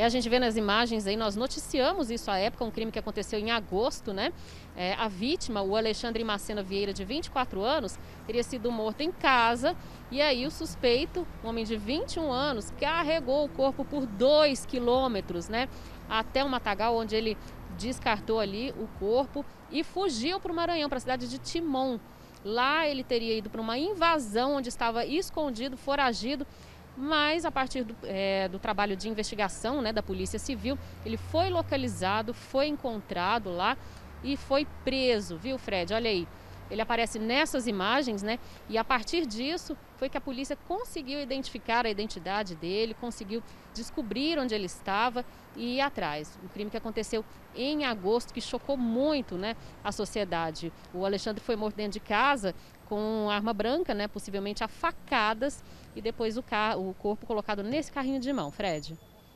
É, a gente vê nas imagens aí, nós noticiamos isso à época, um crime que aconteceu em agosto, né? É, a vítima, o Alexandre Macena Vieira, de 24 anos, teria sido morto em casa e aí o suspeito, um homem de 21 anos, carregou o corpo por 2 quilômetros, né? Até o matagal, onde ele descartou ali o corpo e fugiu para o Maranhão, para a cidade de Timon. Lá ele teria ido para uma invasão onde estava escondido, foragido mas a partir do, é, do, trabalho de investigação né, da Polícia Civil, ele foi localizado, foi encontrado lá e foi preso, viu, Fred? Olha aí. Ele aparece nessas imagens, né? E a partir disso foi que a polícia conseguiu identificar a identidade dele, conseguiu descobrir onde ele estava e ir atrás. Um crime que aconteceu em agosto, que chocou muito né, a sociedade. O Alexandre foi morto dentro de casa com arma branca, né, possivelmente a facadas, e depois o, o corpo colocado nesse carrinho de mão. Fred.